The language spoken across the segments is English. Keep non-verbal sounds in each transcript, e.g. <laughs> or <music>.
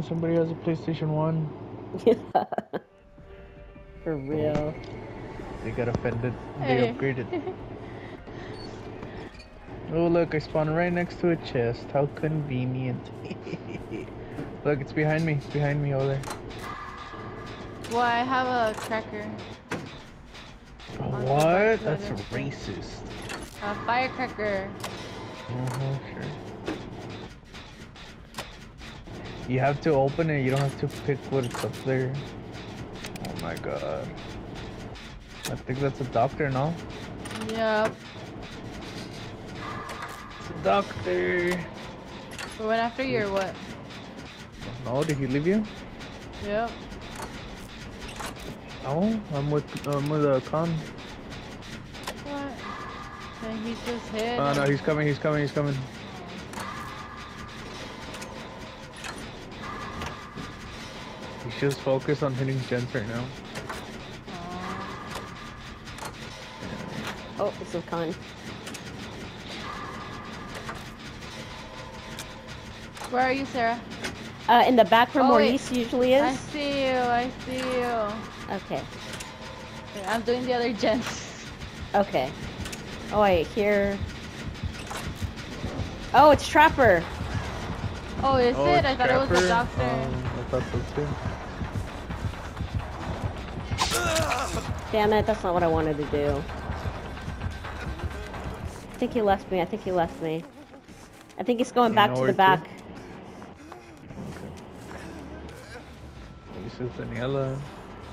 on, somebody has a PlayStation 1. <laughs> For real. They got offended. They Hey. upgraded. <laughs> oh, look, I spawned right next to a chest. How convenient. <laughs> look, it's behind me. It's behind me over there. Well, I have a cracker. What? That's racist. A firecracker. Uh-huh, sure. You have to open it, you don't have to pick what's up there. Oh my god. I think that's a doctor, no? Yep. It's a doctor. We went after you or what? No, did he leave you? Yep. No, I'm with I'm with a con. What? Then he just hit. Oh no, he's coming, he's coming, he's coming. Just focus on hitting gens right now. Oh, it's a con. Where are you, Sarah? Uh, in the back where Oh, wait. Maurice usually is. I see you. I see you. Okay. Okay, I'm doing the other gens. Okay. Oh, I hear. Oh, it's Trapper. Oh, is Oh, it? I it's thought it was the doctor. Um, I thought so too. Damn it, that's not what I wanted to do. I think he left me. I think he left me. I think he's going back know to the back. This is Daniela.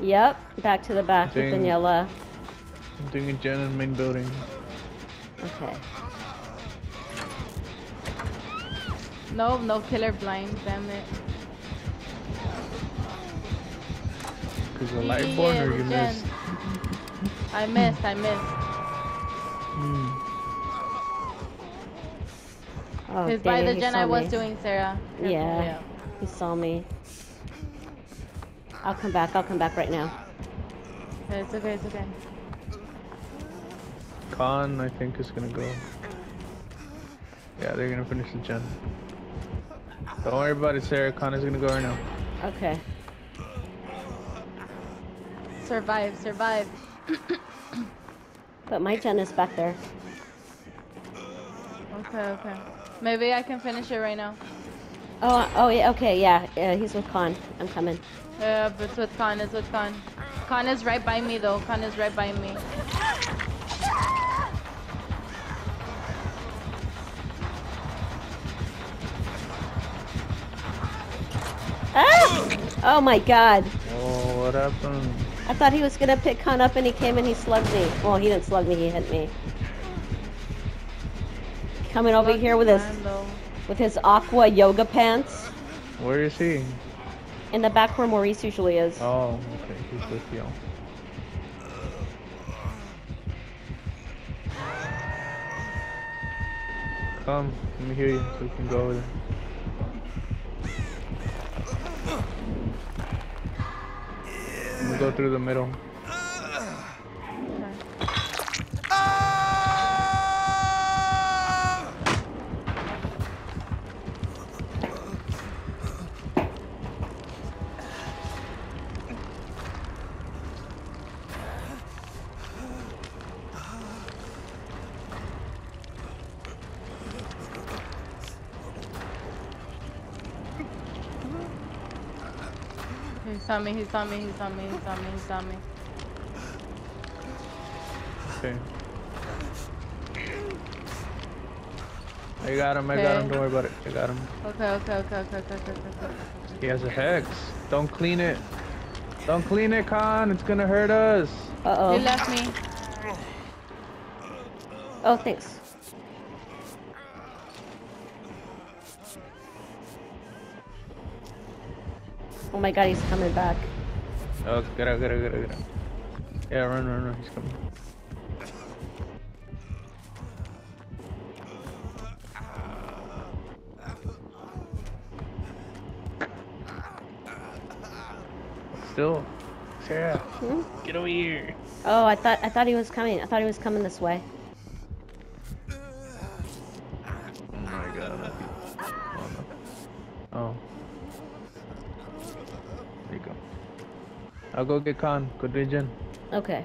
Yep, back to the back with Dang. Daniela. I'm doing a gen in main building. Okay. No, no killer blind. Damn it. Cause the Yeah, light yeah, born yeah, or the you gen. missed. I missed. I missed. Hmm. Oh, Cause by the he gen I was me. doing, Sarah. Careful, Yeah. He saw me. I'll come back. I'll come back right now. Okay, It's okay. It's okay. Kahn, I think, is gonna go. Yeah, they're gonna finish the gen. Don't worry about it, Sarah. Kahn is gonna go right now. Okay. Survive. Survive. But my gen is back there. Okay. Okay. Maybe I can finish it right now. Oh, oh yeah. Okay, yeah. Yeah, he's with Kahn. I'm coming. Yeah, but it's with Kahn. It's with Kahn. Kahn is right by me though. Kahn is right by me. Ah! Oh my God. Oh, what happened? I thought he was gonna pick Kahn up and he came and he slugged me. Well, he didn't slug me. He hit me. Coming over here with his with his aqua yoga pants Where is he? in the back where Maurice usually is. Oh, okay, he's with you. Come, let me hear you so we can go over there. Go through the middle. He saw me. He saw me. He saw me. He saw me. He saw me. Okay. I got him, I got him, don't worry about it. I got him. Okay. Okay. Okay. Okay. Okay. Okay. Okay. okay. He has a hex. Don't clean it. Don't clean it, Kahn. It's gonna hurt us. Uh He oh. left me. Oh, thanks. Oh my God, he's coming back. Oh, get out, get out, get out, get out. Yeah, run, run, run. He's coming. Still, Sarah, Hmm? get over here. Oh, I thought I thought he was coming. I thought he was coming this way. Oh my god. Oh. no. Oh. go. I'll go get Kahn. Go to gen. Okay.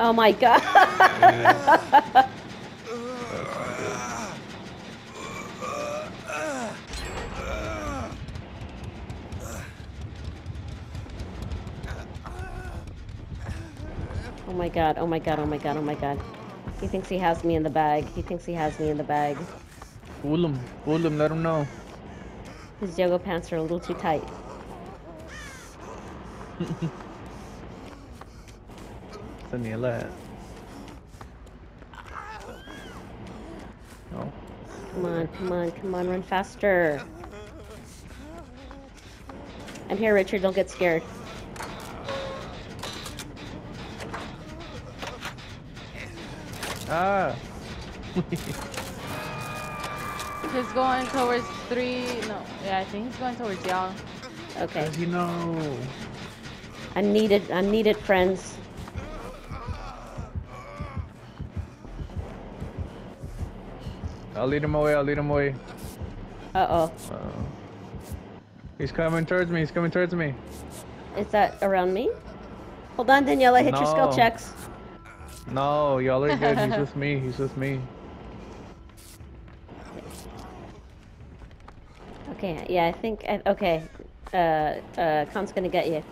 Oh my god. <laughs> god, oh my god, oh my god, oh my god. He thinks he has me in the bag. He thinks he has me in the bag. Pull him. Pull him. Let him know. His yoga pants are a little too tight. <laughs> Daniela. No. Come on, come on, come on, run faster. I'm here, Richard. Don't get scared. Ah. <laughs> He's going towards three. No, yeah, I think he's going towards y'all. Okay. As you know. I needed, I needed friends. I'll lead him away. I'll lead him away. Uh oh. Uh, he's coming towards me. He's coming towards me. Is that around me? Hold on, Daniela. Hit your skill checks. No, y'all are good. He's with <laughs> me. He's with me. Okay. Yeah, I think. I, okay. Uh, uh, Kahn's gonna get you.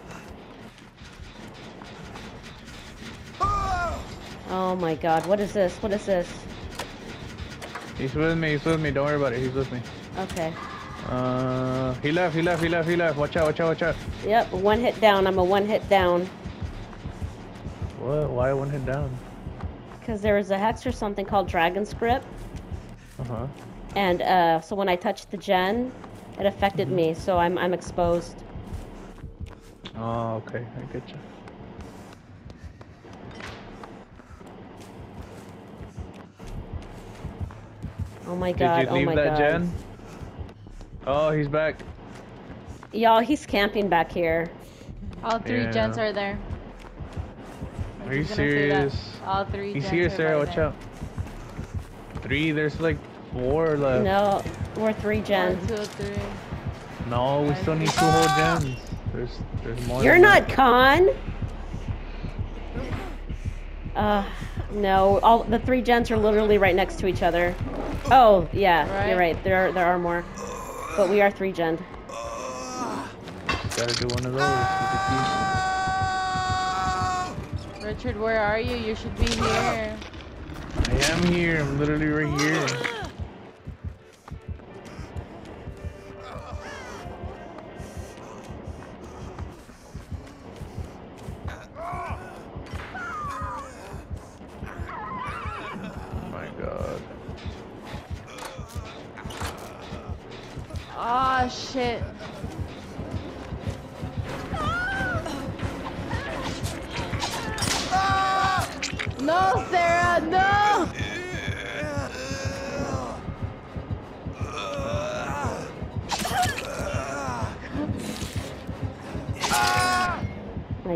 Oh my God! What is this? What is this? He's with me. He's with me. Don't worry about it. He's with me. Okay. Uh, he left. He left. He left. He left. Watch out. Watch out. Watch out. Yep. One hit down. I'm a one hit down. What? Why one hit down? Because there was a hex or something called Dragon's Grip, Uh huh. and uh, so when I touched the gen, it affected me. So I'm I'm exposed. Oh, okay. I get you. Oh my god! Did God! you oh leave my that God! gen? Oh, he's back. Y'all, he's camping back here. All three Yeah. gens are there. I'm Are you just gonna serious? All three He's here, are Sarah. by Watch there. out. Three. There's like four left. No, we're three gens. One, two, three. No, we still need two whole gens. There's, there's more. You're not that. Kahn. Uh, no. All the three gens are literally right next to each other. Oh, yeah, you're Right. right. There are there are more, but we are three gen. Gotta do one of those. Richard, where are you? You should be here. I am here. I'm literally right here. Oh my god. Oh shit.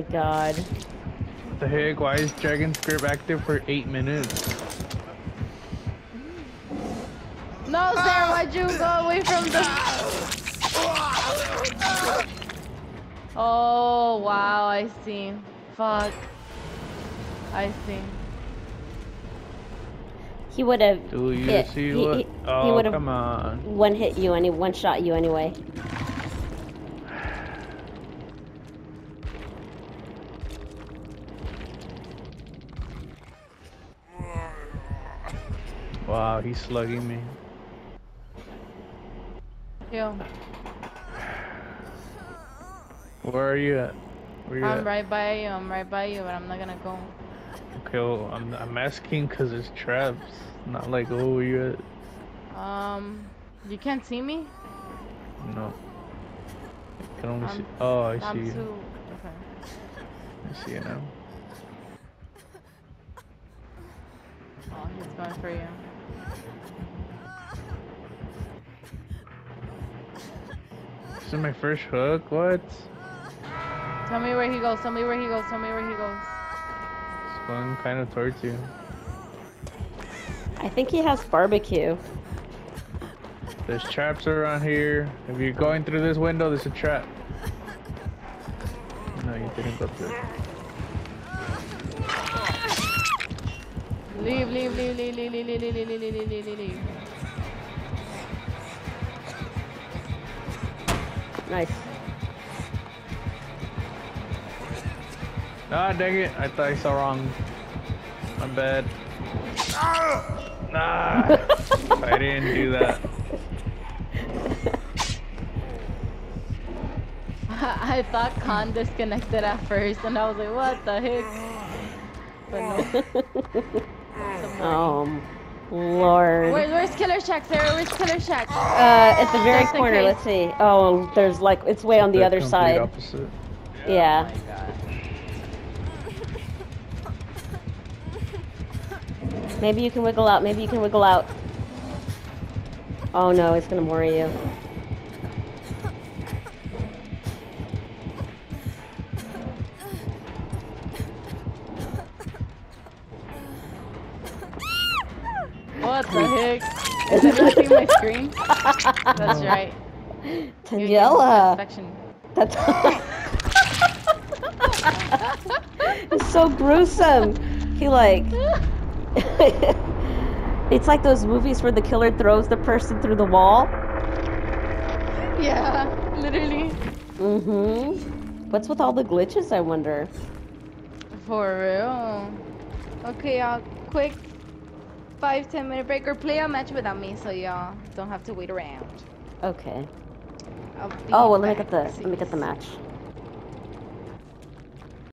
My God. What the heck? Why is Dragon's Grip active for eight minutes? No, Sarah, why'd you go away from the... Oh, wow, I see. Fuck. I see. He would have. Do you hit, see he, what? He, oh, he would have come on. one hit you any one shot you anyway. Wow, he's slugging me. Yo, Where are you at? Where you I'm at? right by you. I'm right by you, but I'm not gonna go. Okay, well, I'm, I'm asking because there's traps. Not like, oh, where you at? Um, you can't see me? No. I can only I'm- see. Oh, I I'm see you. too... Okay. I see you now. Oh, he's going for you. This is my first hook. What? Tell me where he goes. Tell me where he goes. Tell me where he goes. It's going kind of towards you. I think he has barbecue. There's traps around here. If you're going through this window, there's a trap. No, you didn't go through. Leave, leave, leave, leave, leave, leave, leave, leave, leave, leave, leave, leave, leave, leave. Nice. Ah, dang it. I thought I saw wrong. My bad. Ah! Nah. I didn't do that. I thought Kahn disconnected at first, and I was like, what the heck? But no. Um, Lord. Where, where's Killer Shack, Sarah? Where's Killer Shack? Uh, at the very Just corner. case. Let's see. Oh, there's like it's way on the other complete side. Opposite. Yeah. Maybe you can wiggle out. Maybe you can wiggle out. Oh no, it's gonna worry you. What the heck? Is anyone seeing my screen? That's <laughs> right. Daniela. That's. <laughs> it's so gruesome. He like. <laughs> it's like those movies where the killer throws the person through the wall. Yeah, literally. Mm-hmm. What's with all the glitches? I wonder. For real. Okay, y'all. Quick five, ten minute break or play a match without me so y'all don't have to wait around. Okay. Oh well, let me get the let me get the match.